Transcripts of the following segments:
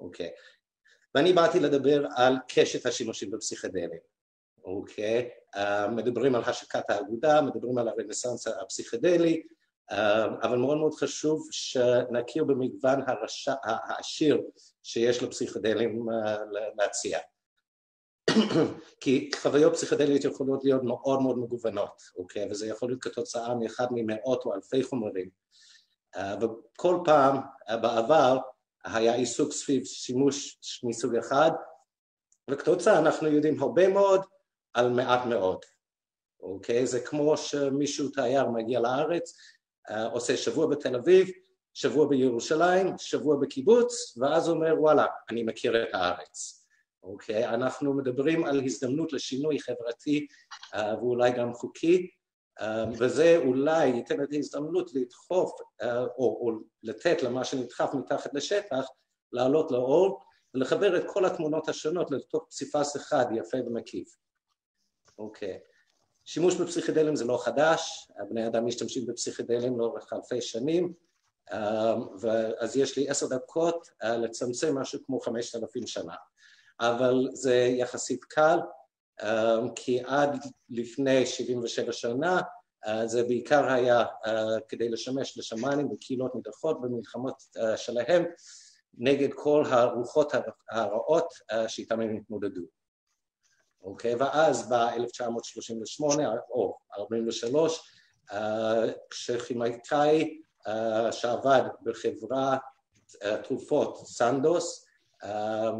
אוקיי. ואני באתי לדבר על קשת השימושים בפסיכדלים, אוקיי? Uh, מדברים על השקת האגודה, מדברים על הרנסאנס הפסיכדלי, uh, אבל מאוד מאוד חשוב שנכיר במגוון הרש... העשיר שיש לפסיכדלים uh, להציע. כי חוויות פסיכדליות יכולות להיות מאוד מאוד מגוונות, אוקיי? וזה יכול להיות כתוצאה מאחד ממאות או אלפי חומרים. וכל פעם בעבר היה עיסוק סביב שימוש מסוג אחד, וכתוצאה אנחנו יודעים הרבה מאוד על מעט מאוד, אוקיי? זה כמו שמישהו תייר מגיע לארץ, uh, עושה שבוע בתל אביב, שבוע בירושלים, שבוע בקיבוץ, ואז אומר וואלה, אני מכיר את הארץ. אוקיי? אנחנו מדברים על הזדמנות לשינוי חברתי uh, ואולי גם חוקי, וזה אולי ייתן את ההזדמנות לדחוף uh, או, או לתת למה שנדחף מתחת לשטח, לעלות לאור ולחבר את כל התמונות השונות לתוך פסיפס אחד יפה ומקיף. אוקיי. שימוש בפסיכדלים זה לא חדש, בני אדם משתמשים בפסיכדלים לאורך אלפי שנים, אז יש לי עשר דקות לצמצם משהו כמו חמשת אלפים שנה. אבל זה יחסית קל, כי עד לפני 77 שנה uh, זה בעיקר היה uh, כדי לשמש לשמאנים וקהילות נידחות במלחמות uh, שלהם נגד כל הרוחות הרעות שאיתן הם התמודדו. אוקיי, ואז ב-1938 או 43 כשכימאיקאי שעבד בחברה תרופות סנדוס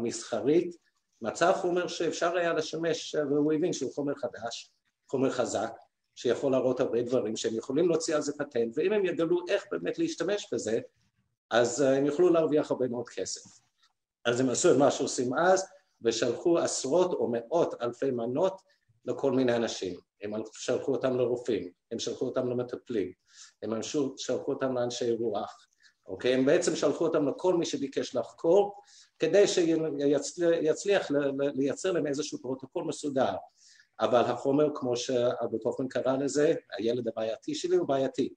מסחרית מצא חומר שאפשר היה לשמש, והוא הבין שהוא חומר חדש, חומר חזק, שיכול להראות הרבה דברים שהם יכולים להוציא על זה פטנט, ואם הם יגלו איך באמת להשתמש בזה, אז הם יוכלו להרוויח הרבה מאוד כסף. אז הם עשו את מה שעושים אז, ושלחו עשרות או מאות אלפי מנות לכל מיני אנשים. הם שלחו אותם לרופאים, הם שלחו אותם למטפלים, הם שלחו אותם לאנשי רוח, אוקיי? הם בעצם שלחו אותם לכל מי שביקש לחקור, כדי שיצליח לייצר להם איזשהו פרוטוקול מסודר. אבל החומר, כמו שאלברט הופמן קרא לזה, הילד הבעייתי שלי הוא בעייתי.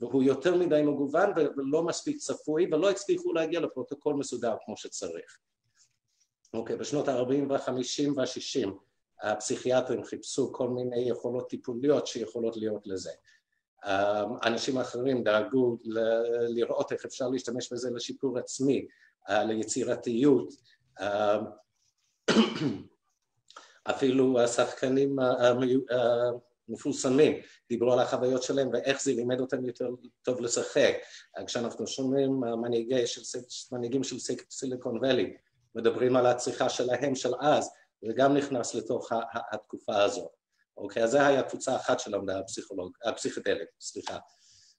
והוא יותר מדי מגוון ולא מספיק צפוי, ולא הצליחו להגיע לפרוטוקול מסודר כמו שצריך. אוקיי, בשנות ה-40 וה-50 וה-60 הפסיכיאטרים חיפשו כל מיני יכולות טיפוליות שיכולות להיות לזה. אנשים אחרים דאגו לראות איך אפשר להשתמש בזה לשיפור עצמי, אה, ליצירתיות, אה, אפילו השחקנים המפורסמים דיברו על החוויות שלהם ואיך זה לימד אותם יותר טוב לשחק. כשאנחנו שומעים מנהיגי של, מנהיגים של סיליקון ואלי מדברים על הצריכה שלהם של אז, זה גם נכנס לתוך התקופה הזו. אוקיי, אז זה היה קבוצה אחת שלמדה הפסיכדלית, סליחה.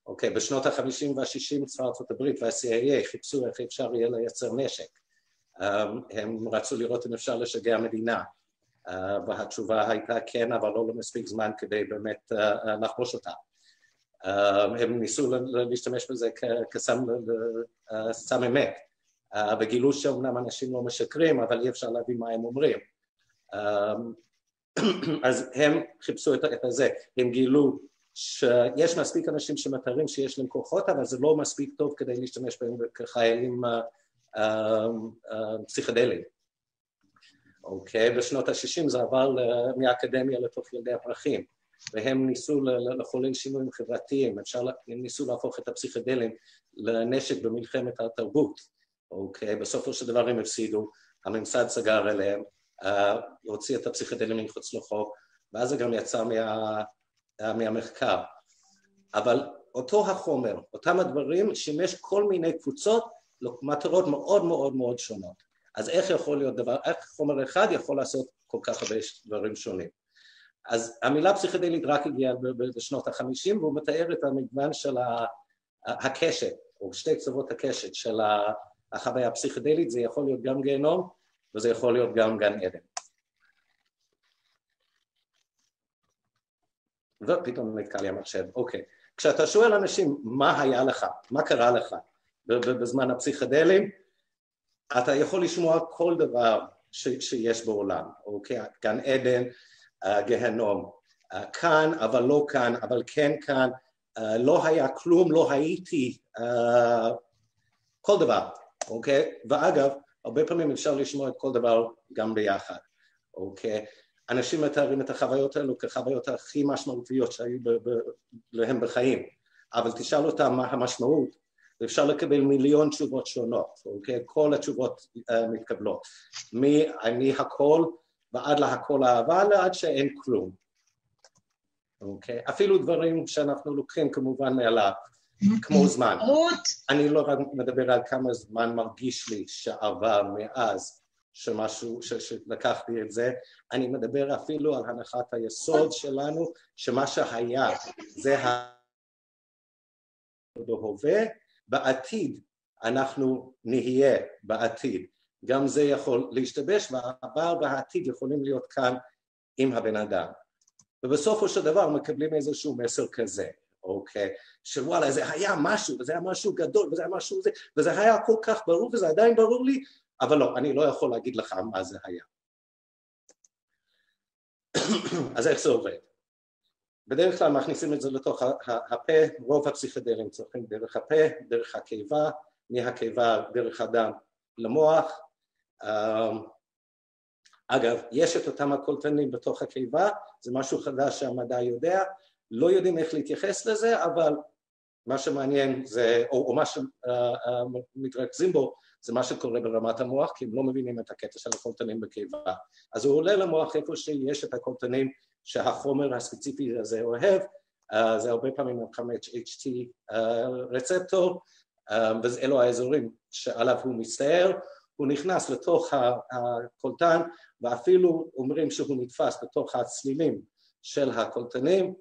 אוקיי, בשנות החמישים והשישים צבא ארצות הברית וה-CIA חיפשו איך אפשר יהיה לייצר נשק. אמ, הם רצו לראות אם אפשר לשגע מדינה, אה, והתשובה הייתה כן, אבל לא מספיק זמן כדי באמת אה, אה, לחבוש אותה. אמ, הם ניסו להשתמש בזה כסם אמת, וגילו שאומנם אנשים לא משקרים, אבל אי אפשר להבין מה הם אומרים. אז הם חיפשו את זה, הם גילו שיש מספיק אנשים שמתארים שיש להם כוחות, אבל זה לא מספיק טוב כדי להשתמש בהם כחיילים uh, uh, uh, פסיכדליים. אוקיי, בשנות ה-60 זה עבר מהאקדמיה לתוך ילדי הפרחים, והם ניסו לחולל שינויים חברתיים, אפשר, הם ניסו להפוך את הפסיכדלים לנשק במלחמת התרבות, אוקיי, בסופו של דבר הם הפסידו, הממסד סגר אליהם, הוציא את הפסיכדלים מחוץ לחוק, ואז זה גם יצא מה... מהמחקר. אבל אותו החומר, אותם הדברים, שימש כל מיני קבוצות למטרות מאוד מאוד מאוד שונות. אז איך יכול להיות דבר, איך חומר אחד יכול לעשות כל כך הרבה דברים שונים? אז המילה פסיכדלית רק הגיעה בשנות החמישים והוא מתאר את המגוון של הקשת, או שתי קצוות הקשת של החוויה הפסיכדלית, זה יכול להיות גם גיהנום וזה יכול להיות גם גן עדן. ופתאום נתקע לי המחשב, אוקיי. כשאתה שואל אנשים מה היה לך, מה קרה לך בזמן הפסיכדלים, אתה יכול לשמוע כל דבר ש, שיש בעולם, אוקיי? גן עדן, uh, גהנום, uh, כאן אבל לא כאן, אבל כן כאן, uh, לא היה כלום, לא הייתי, כל דבר, אוקיי? ואגב, הרבה פעמים אפשר לשמוע את כל דבר גם ביחד, אוקיי? אנשים מתארים את החוויות האלו כחוויות הכי משמעותיות שהיו להם בחיים, אבל תשאל אותם מה המשמעות, ואפשר לקבל מיליון תשובות שונות, אוקיי? כל התשובות uh, מתקבלות, מהכל ועד להכל אהבה לעד שאין כלום, אוקיי? אפילו דברים שאנחנו לוקחים כמובן מאליו, כמו זמן. אני לא רק מדבר על כמה זמן מרגיש לי שעבר מאז שמשהו, שלקחתי את זה, אני מדבר אפילו על הנחת היסוד שלנו, שמה שהיה זה ה... בהווה, בעתיד אנחנו נהיה בעתיד. גם זה יכול להשתבש והעבר והעתיד יכולים להיות כאן עם הבן אדם. ובסופו של דבר מקבלים איזשהו מסר כזה, אוקיי? שוואלה זה היה משהו, וזה היה משהו גדול, וזה היה משהו זה, וזה היה כל כך ברור, וזה עדיין ברור לי, אבל לא, אני לא יכול להגיד לך מה זה היה. אז איך זה עובד? בדרך כלל מכניסים את זה לתוך הפה, רוב הפסיכדלים צריכים דרך הפה, דרך הקיבה, מהקיבה דרך הדם למוח. אמ, אגב, יש את אותם הקולטנים בתוך הקיבה, זה משהו חדש שהמדע יודע, לא יודעים איך להתייחס לזה, אבל מה שמעניין זה, או, או מה שמתרכזים בו, זה מה שקורה ברמת המוח, כי הם לא מבינים את הקטע של הקולטנים בקיבה. אז הוא עולה למוח איפה שיש את הקולטנים שהחומר הספציפי הזה אוהב, uh, זה הרבה פעמים ה-5HT uh, רצפטור, uh, ואלו האזורים שעליו הוא מסתער, הוא נכנס לתוך הקולטן ואפילו אומרים שהוא נתפס בתוך הצלילים של הקולטנים אה,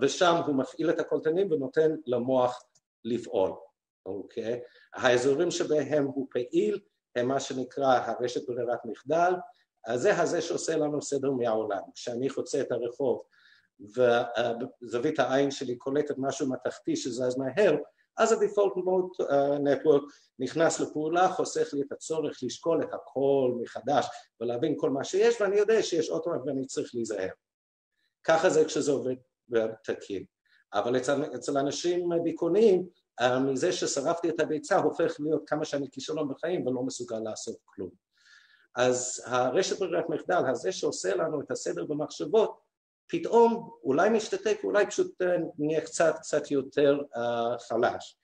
ושם הוא מפעיל את הקולטנים ונותן למוח לפעול, אוקיי? האזורים שבהם הוא פעיל הם מה שנקרא הרשת ברירת מחדל, זה הזה שעושה לנו סדר מהעולם. כשאני חוצה את הרחוב וזווית העין שלי קולטת משהו מתחתי שזז מהר, אז ה-default uh, network נכנס לפעולה, חוסך לי את הצורך לשקול את הכל מחדש ולהבין כל מה שיש, ואני יודע שיש אוטו ואני צריך להיזהר. ככה זה כשזה עובד תקין. אבל אצל, אצל אנשים דיכאוניים, מזה ששרפתי את הביצה הופך להיות כמה שאני כישלון בחיים ולא מסוגל לעשות כלום. אז הרשת ברירת מחדל הזה שעושה לנו את הסדר במחשבות, פתאום אולי משתתק, אולי פשוט אה, נהיה קצת קצת יותר uh, חלש.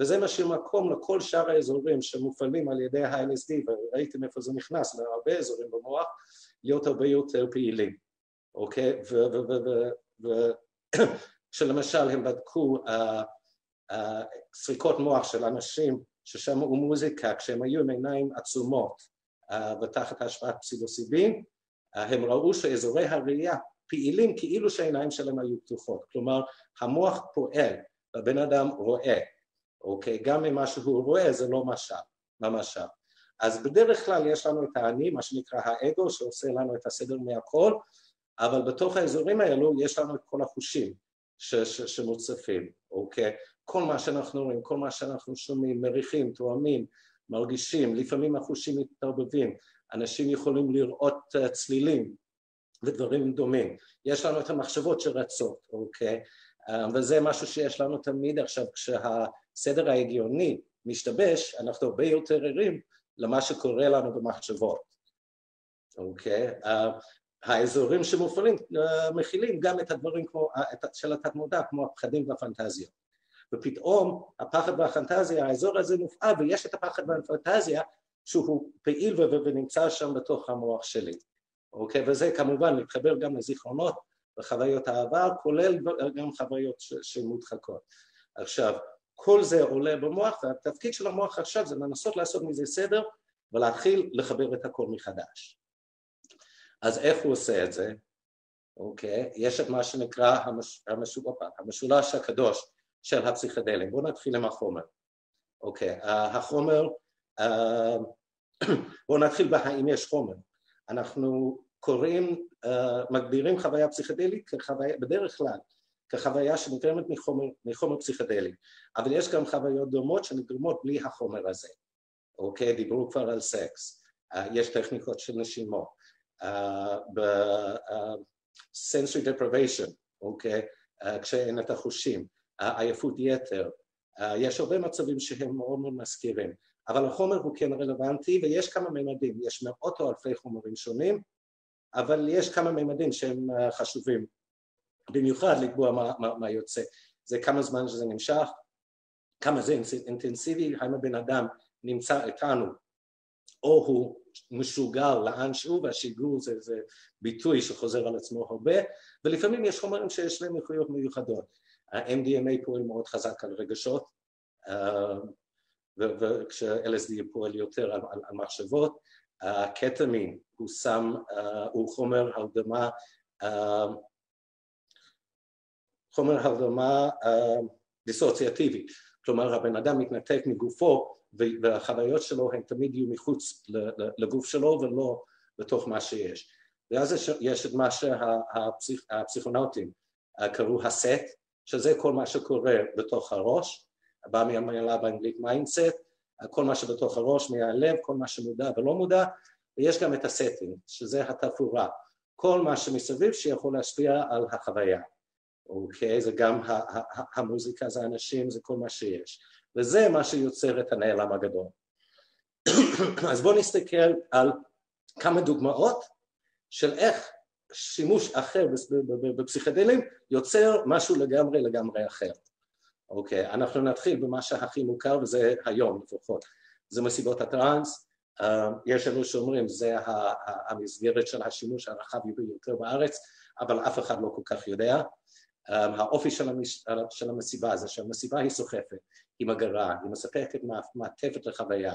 וזה משאיר מקום לכל שאר האזורים שמופעלים על ידי ה-LSD, וראיתם איפה זה נכנס, להרבה אזורים במוח, להיות הרבה יותר פעילים, אוקיי? שלמשל הם בדקו uh, uh, סריקות מוח של אנשים ששמעו מוזיקה כשהם היו עם עיניים עצומות uh, ותחת השפעת פסילוסיבין, הם ראו שאזורי הראייה פעילים כאילו שהעיניים שלהם היו פתוחות, כלומר המוח פועל והבן אדם רואה, אוקיי? גם אם מה שהוא רואה זה לא משל, ממשל. אז בדרך כלל יש לנו את האני, מה שנקרא האגו, שעושה לנו את הסדר מהכל, אבל בתוך האזורים האלו יש לנו את כל החושים ש- ש- שמוצפים, אוקיי? כל מה שאנחנו רואים, כל מה שאנחנו שומעים, מריחים, תואמים, מרגישים, לפעמים החושים מתערבבים, אנשים יכולים לראות uh, צלילים ודברים דומים. יש לנו את המחשבות שרצות, אוקיי? וזה משהו שיש לנו תמיד עכשיו, כשהסדר ההגיוני משתבש, אנחנו הרבה יותר ערים למה שקורה לנו במחשבות, אוקיי? האזורים שמופעלים אה, מכילים גם את הדברים כמו, של התת מודע כמו הפחדים והפנטזיות ופתאום הפחד והפנטזיה האזור הזה מופעל ויש את הפחד והפנטזיה שהוא פעיל ונמצא שם בתוך המוח שלי. אוקיי? וזה כמובן מתחבר גם לזיכרונות וחוויות העבר כולל גם חוויות שמודחקות. עכשיו כל זה עולה במוח והתפקיד של המוח עכשיו זה לנסות לעשות מזה סדר ולהתחיל לחבר את הכל מחדש אז איך הוא עושה את זה? אוקיי? יש את מה שנקרא המש, המש, המשולש הקדוש של הפסיכדלים. בואו נתחיל עם החומר. אוקיי, החומר, אה, בואו נתחיל בהאם יש חומר. אנחנו קוראים, אה, מגדירים חוויה פסיכדלית כחוויה, בדרך כלל כחוויה שנגרמת מחומר, מחומר פסיכדלי, אבל יש גם חוויות דומות שנגרמות בלי החומר הזה. אוקיי, דיברו כבר על סקס, אה, יש טכניקות של נשימות, ב-sensory deprivation, אוקיי? כשאין את החושים, עייפות יתר, יש הרבה מצבים שהם מאוד מאוד מזכירים. אבל החומר הוא כן רלוונטי ויש כמה ממדים, יש מאות או אלפי חומרים שונים, אבל יש כמה ממדים שהם חשובים, במיוחד לקבוע מה, מה, מה יוצא, זה כמה זמן שזה נמשך, כמה זה אינטנסיבי, האם הבן אדם נמצא איתנו או הוא משוגל לאן שהוא והשיגור זה, זה ביטוי שחוזר על עצמו הרבה ולפעמים יש חומרים שיש להם איכויות מיוחדות. ה-MDMA פועל מאוד חזק על רגשות אה, וכש-LSD פועל יותר על, על, על מחשבות. הקטמין הוא סם, אה, הוא חומר הרדמה אה, חומר הרדמה דיסוציאטיבי. כלומר הבן אדם מתנתק מגופו והחוויות שלו הן תמיד יהיו מחוץ לגוף שלו ולא בתוך מה שיש. ואז יש את מה שהפסיכונאוטים קראו הסט, שזה כל מה שקורה בתוך הראש, בא מהמילה באנגלית mindset, כל מה שבתוך הראש, מהלב, כל מה שמודע ולא מודע, ויש גם את ה setting, שזה התפאורה, כל מה שמסביב שיכול להשפיע על החוויה, אוקיי? זה גם המוזיקה, זה האנשים, זה כל מה שיש. וזה מה שיוצר את הנעלם הגדול. אז בואו נסתכל על כמה דוגמאות של איך שימוש אחר בפסיכדלים יוצר משהו לגמרי לגמרי אחר. אוקיי, אנחנו נתחיל במה שהכי מוכר וזה היום לפחות, זה מסיבות הטראנס, אה, יש לנו שאומרים זה המסגרת של השימוש הרחב ביותר בארץ, אבל אף אחד לא כל כך יודע. אה, האופי של המסיבה זה שהמסיבה היא סוחפת, היא מגרה, היא מספקת מעטפת לחוויה.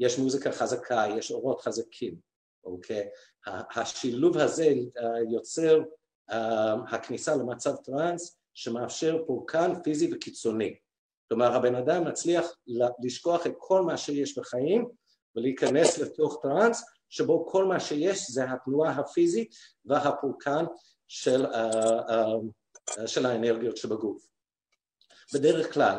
יש מוזיקה חזקה, יש אורות חזקים, אוקיי? השילוב הזה אה, יוצר אה, הכניסה למצב טראנס שמאפשר פורקן פיזי וקיצוני. כלומר הבן אדם מצליח לשכוח את כל מה שיש בחיים ולהיכנס לתוך טראנס שבו כל מה שיש זה התנועה הפיזית והפורקן של, uh, של האנרגיות שבגוף. בדרך כלל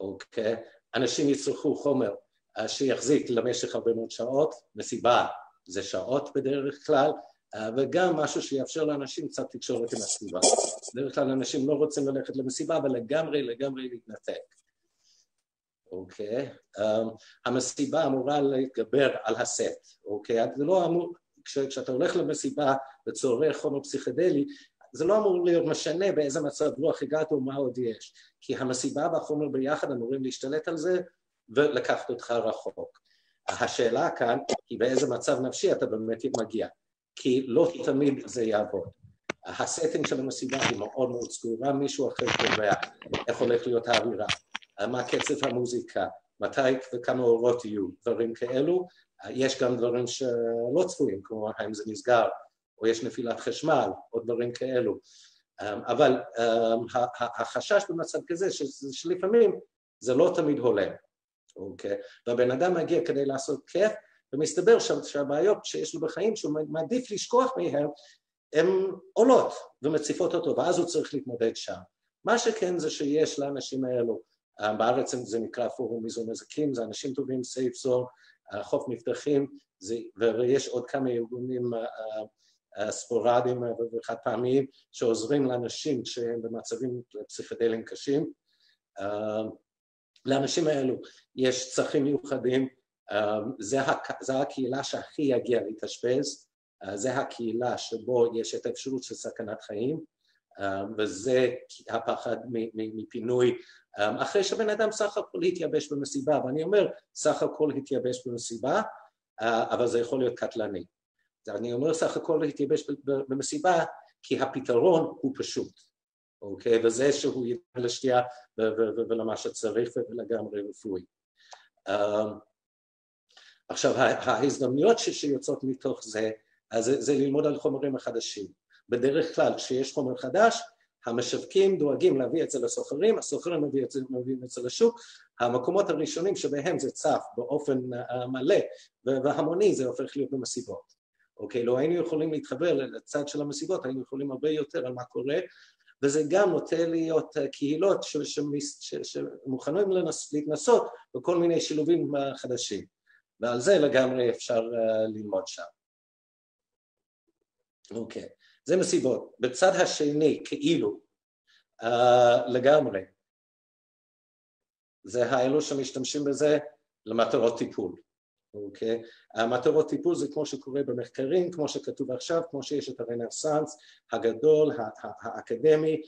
אוקיי? אנשים יצרכו חומר אה, שיחזיק למשך הרבה מאוד שעות, מסיבה זה שעות בדרך כלל, אה, וגם משהו שיאפשר לאנשים קצת תקשורת עם הסביבה. בדרך כלל אנשים לא רוצים ללכת למסיבה, אבל לגמרי לגמרי להתנתק. אוקיי? Um, המסיבה אמורה להתגבר על הסט, אוקיי? זה לא אמור, כש, כשאתה הולך למסיבה וצורך חומר פסיכדלי, זה לא אמור להיות משנה באיזה מצב רוח הגעת ומה עוד יש, כי המסיבה והחומר ביחד אמורים להשתלט על זה ולקחת אותך רחוק. השאלה כאן היא באיזה מצב נפשי אתה באמת מגיע, כי לא תמיד זה יעבוד. הסטינג של המסיבה היא מאוד מאוד סגורה, מישהו אחר קובע איך הולך להיות האווירה, מה קצב המוזיקה, מתי וכמה אורות יהיו, דברים כאלו. יש גם דברים שלא צפויים, כמו האם זה נסגר או יש נפילת חשמל, או דברים כאלו. אמ, אבל אמ, החשש במצב כזה שלפעמים זה לא תמיד הולם, אוקיי? והבן אדם מגיע כדי לעשות כיף, ומסתבר שהבעיות שיש לו בחיים שהוא מעדיף לשכוח מהן, הן עולות ומציפות אותו, ואז הוא צריך להתמודד שם. מה שכן זה שיש לאנשים האלו, אמ, בארץ זה נקרא פורום איזון נזקים, זה אנשים טובים, סייף זון, חוף מבטחים, ויש עוד כמה ארגונים ספורדיים וחד פעמיים שעוזרים לאנשים שהם במצבים פסיכדליים קשים. לאנשים האלו יש צרכים מיוחדים, זה, זה הקהילה שהכי יגיע להתאשפז, זה הקהילה שבו יש את האפשרות של סכנת חיים. וזה הפחד מפינוי. אחרי שבן אדם סך הכל התייבש במסיבה ואני אומר סך הכל התייבש במסיבה אבל זה יכול להיות קטלני אני אומר סך הכל להתייבש במסיבה כי הפתרון הוא פשוט, אוקיי? וזה שהוא ייתן לשתייה ולמה שצריך ולגמרי רפואי. אמ, עכשיו ההזדמנויות שיוצאות מתוך זה, זה, זה ללמוד על חומרים החדשים. בדרך כלל כשיש חומר חדש המשווקים דואגים להביא את זה לסוחרים, הסוחרים מביאים את זה, מביאים את זה לשוק, המקומות הראשונים שבהם זה צף באופן אה, מלא והמוני זה הופך להיות במסיבות. אוקיי? לא היינו יכולים להתחבר לצד של המסיבות, היינו יכולים הרבה יותר על מה קורה, וזה גם נוטה להיות אה, קהילות שמוכנות להתנסות בכל מיני שילובים אה, חדשים, ועל זה לגמרי אפשר אה, ללמוד שם. אוקיי, זה מסיבות. בצד השני, כאילו, לגמרי, זה האלו שמשתמשים בזה למטרות טיפול. אוקיי? המטרות טיפול זה כמו שקורה במחקרים, כמו שכתוב עכשיו, כמו שיש את הרנסאנס הגדול, האקדמי,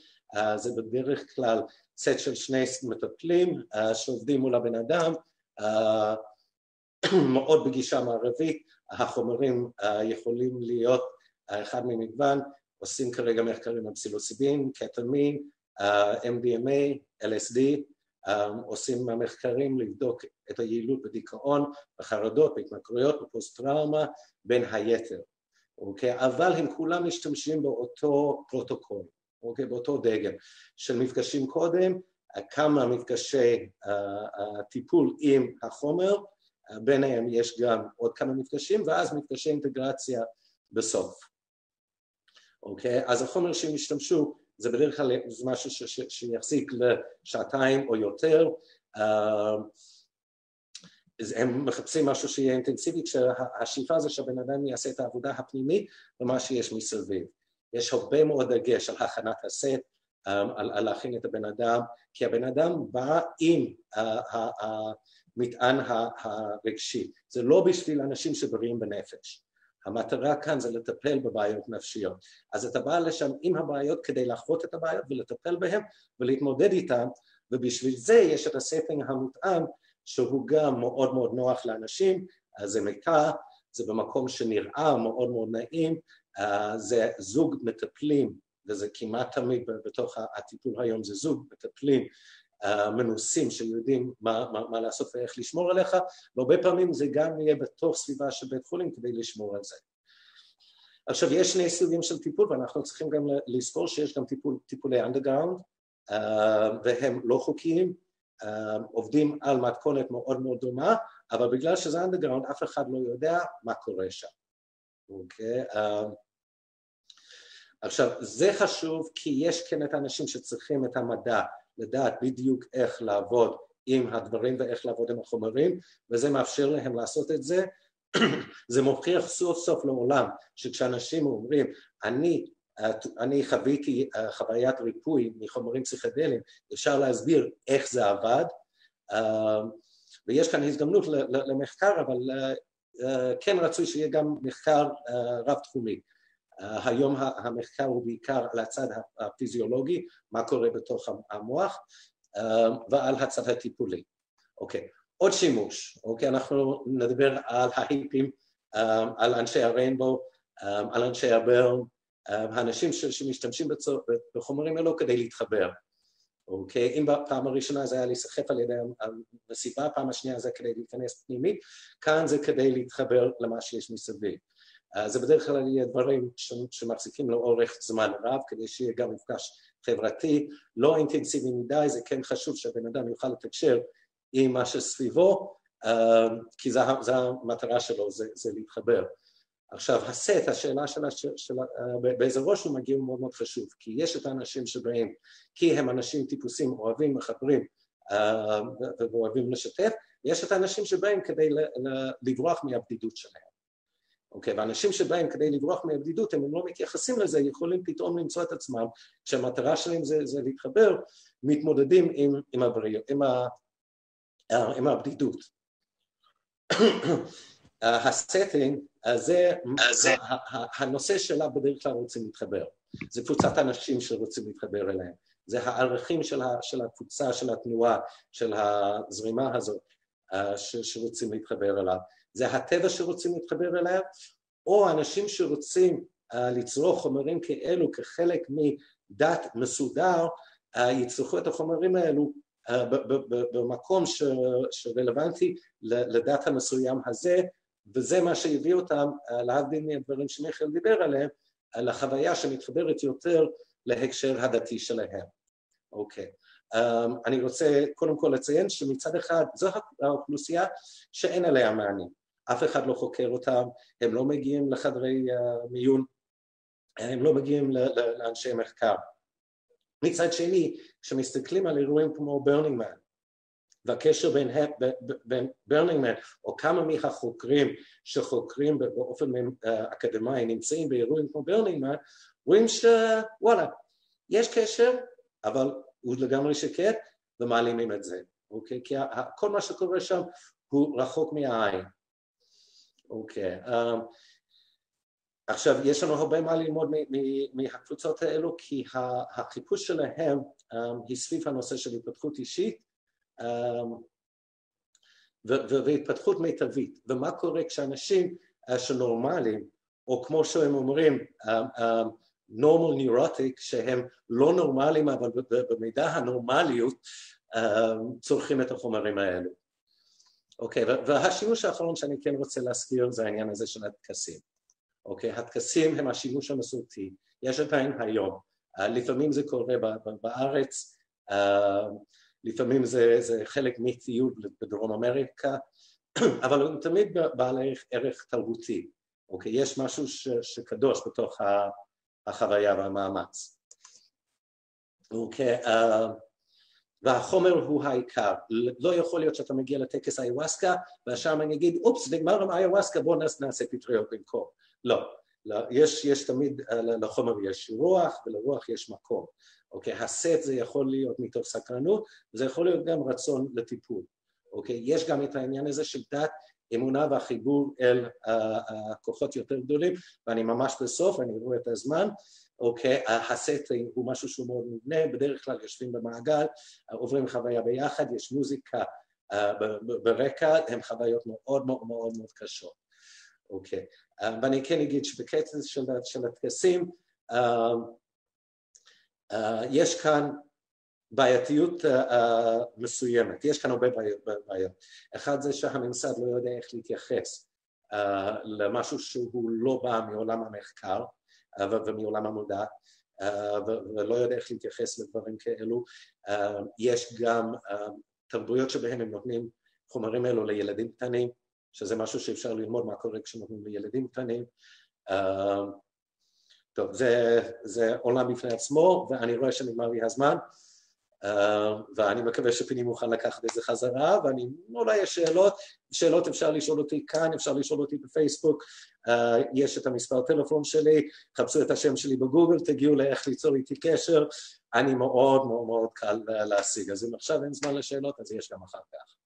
זה בדרך כלל סט של שני מטפלים שעובדים מול הבן אדם, מאוד בגישה מערבית, החומרים יכולים להיות אחד ממגוון, עושים כרגע מחקרים על פסילוסיבין, קטמין, MDMA, LSD, עושים מחקרים לבדוק את היעילות בדיכאון, בחרדות, בהתמכרויות, בפוסט טראומה, בין היתר, אוקיי? אבל הם כולם משתמשים באותו פרוטוקול, אוקיי? באותו דגם של מפגשים קודם, כמה מפגשי הטיפול עם החומר, ביניהם יש גם עוד כמה מפגשים ואז מפגשי אינטגרציה בסוף. אוקיי? אז החומר שהם השתמשו זה בדרך כלל משהו שיחזיק לשעתיים או יותר, הם מחפשים משהו שיהיה אינטנסיבי כשהשאיפה זה שהבן אדם יעשה את העבודה הפנימית ומה שיש מסביב. יש הרבה מאוד דגש על הכנת הסט, על, על להכין את הבן אדם, כי הבן אדם בא עם המטען הרגשי, זה לא בשביל אנשים שבריאים בנפש. המטרה כאן זה לטפל בבעיות נפשיות. אז אתה בא לשם עם הבעיות כדי לחוות את הבעיות ולטפל בהן ולהתמודד איתן, ובשביל זה יש את הספינג המותאם שהוא גם מאוד מאוד נוח לאנשים, זה מקע, זה במקום שנראה מאוד מאוד נעים, זה זוג מטפלים, וזה כמעט תמיד בתוך הטיפול היום זה זוג מטפלים מנוסים שיודעים מה, מה, מה לעשות ואיך לשמור עליך, והרבה פעמים זה גם יהיה בתוך סביבה של בית חולים כדי לשמור על זה. עכשיו יש שני סוגים של טיפול ואנחנו צריכים גם לזכור שיש גם טיפול, טיפולי אנדרגאונד uh, והם לא חוקיים, uh, עובדים על מתכונת מאוד מאוד דומה, אבל בגלל שזה אנדרגאונד אף אחד לא יודע מה קורה שם, אוקיי? Okay? Uh, עכשיו זה חשוב כי יש כן את האנשים שצריכים את המדע לדעת בדיוק איך לעבוד עם הדברים ואיך לעבוד עם החומרים וזה מאפשר להם לעשות את זה. זה מוכיח סוף סוף לעולם שכשאנשים אומרים אני, אני חוויתי אה, חוויית ריפוי מחומרים פסיכדליים אפשר להסביר איך זה עבד. אה, ויש כאן הזדמנות למחקר אבל אה, כן רצוי שיהיה גם מחקר רב תחומי היום המחקר הוא בעיקר על הצד הפיזיולוגי, מה קורה בתוך המוח, ועל הצד הטיפולי. אוקיי, עוד שימוש, אוקיי, אנחנו נדבר על ההיפים, על אנשי הריינבו, על אנשי הברן, האנשים שמשתמשים בחומרים אלו כדי להתחבר. אוקיי, אם בפעם הראשונה זה היה להיסחף על ידי המסיבה, פעם השנייה זה כדי להיכנס פנימית, כאן זה כדי להתחבר למה שיש מסביב. אה, זה בדרך כלל יהיה דברים שמחזיקים לאורך זמן רב כדי שיהיה גם מפגש חברתי, לא אינטנסיבי מדי, זה כן חשוב שהבן אדם יוכל לתקשר עם מה שסביבו, אה, כי זו המטרה שלו, זה, זה להתחבר. עכשיו הסט, השאלה של, של, אה, באיזה ראש הוא מגיע הוא מאוד מאוד חשוב, כי יש את האנשים שבאים, כי הם אנשים טיפוסים אוהבים, מחברים ואוהבים לשתף, ויש את האנשים שבאים כדי לברוח מהבדידות שלהם. אוקיי, ואנשים שבאים כדי לברוח מהבדידות, אם הם לא מתייחסים לזה, יכולים פתאום למצוא את עצמם, כשהמטרה שלהם זה, זה להתחבר, מתמודדים עם, עם, הבריות, עם, ה, עם הבדידות. הסטינג, זה, זה הנושא שלה בדרך כלל רוצים להתחבר, זה קבוצת אנשים שרוצים להתחבר אליהם, זה הערכים של, ה, של הקבוצה, של התנועה, של הזרימה הזאת שרוצים להתחבר אליו. זה הטבע שרוצים להתחבר אליו, או אנשים שרוצים uh, לצרוך חומרים כאלו כחלק מדת מסודר, uh, יצרכו את החומרים האלו uh, במקום ש, שרלוונטי לדת המסוים הזה, וזה מה שהביא אותם, להבדיל מהדברים שמיכאל דיבר עליהם, לחוויה שמתחברת יותר להקשר הדתי שלהם. אוקיי. Um, אני רוצה קודם כל לציין שמצד אחד זו האוכלוסייה שאין עליה מענים. אף אחד לא חוקר אותם, הם לא מגיעים לחדרי מיון, הם לא מגיעים לאנשי מחקר. מצד שני, כשמסתכלים על אירועים כמו Burning Man, והקשר בין, בין Burning Man או כמה מהחוקרים שחוקרים באופן אה, אקדמאי נמצאים באירועים כמו Burning Man, רואים שוואלה, יש קשר, אבל הוא לגמרי שקט ומעלימים את זה, אוקיי? כי כל מה שקורה שם הוא רחוק מהעין. אוקיי. Um, עכשיו, יש לנו הרבה מה ללמוד מהקבוצות האלו, כי החיפוש שלהם um, היא סביב הנושא של התפתחות אישית um, והתפתחות מיטבית, ומה קורה כשאנשים uh, שנורמליים, או כמו שהם אומרים, נורמל נירוטיק, שהם לא נורמליים, אבל במידה הנורמליות צורכים את החומרים האלו. אוקיי, והשימוש האחרון שאני כן רוצה להזכיר זה העניין הזה של הטקסים. אוקיי, הטקסים הם השימוש המסורתי, יש עדיין היום, uh, לפעמים זה קורה בארץ, uh, לפעמים זה, זה חלק מטיול בדרום אמריקה, אבל הוא תמיד בעל ערך, תרבותי, אוקיי, יש משהו ש, שקדוש בתוך החוויה והמאמץ. אוקיי, uh, והחומר הוא העיקר. לא יכול להיות שאתה מגיע לטקס איוואסקה ושם אני אגיד, אופס, נגמר עם איוואסקה, בואו נעשה פטריות במקום. לא, לא יש, יש תמיד, אה, לחומר יש רוח ולרוח יש מקום. אוקיי, הסט זה יכול להיות מתוך סקרנות, זה יכול להיות גם רצון לטיפול. אוקיי, יש גם את העניין הזה של דת, אמונה והחיבור אל הכוחות יותר גדולים, ואני ממש בסוף, אני רואה את הזמן, אוקיי, הסטינג הוא משהו שהוא מאוד מובנה, בדרך כלל יושבים במעגל, עוברים חוויה ביחד, יש מוזיקה uh, ברקע, הן חוויות מאוד מאוד מאוד מאוד קשות, אוקיי. Uh, ואני כן אגיד שבקטע של, של הטקסים, uh, יש כאן בעייתיות uh, uh, מסוימת, יש כאן הרבה בעיות. אחד זה שהממסד לא יודע איך להתייחס uh, למשהו שהוא לא בא מעולם המחקר, ומעולם המודע ולא יודע איך להתייחס לדברים כאלו. יש גם תרבויות שבהן הם נותנים חומרים אלו לילדים קטנים, שזה משהו שאפשר ללמוד מה קורה כשנותנים לילדים קטנים. טוב, זה, זה עולם בפני עצמו, ואני רואה שנגמר לי הזמן. אה, ואני מקווה שפיני מוכן לקחת את זה חזרה, ואני, אולי יש שאלות, שאלות אפשר לשאול אותי כאן, אפשר לשאול אותי בפייסבוק, אה, יש את המספר טלפון שלי, חפשו את השם שלי בגוגל, תגיעו לאיך ליצור איתי קשר, אני מאוד מאוד מאוד קל להשיג, אז אם עכשיו אין זמן לשאלות, אז יש גם אחר כך.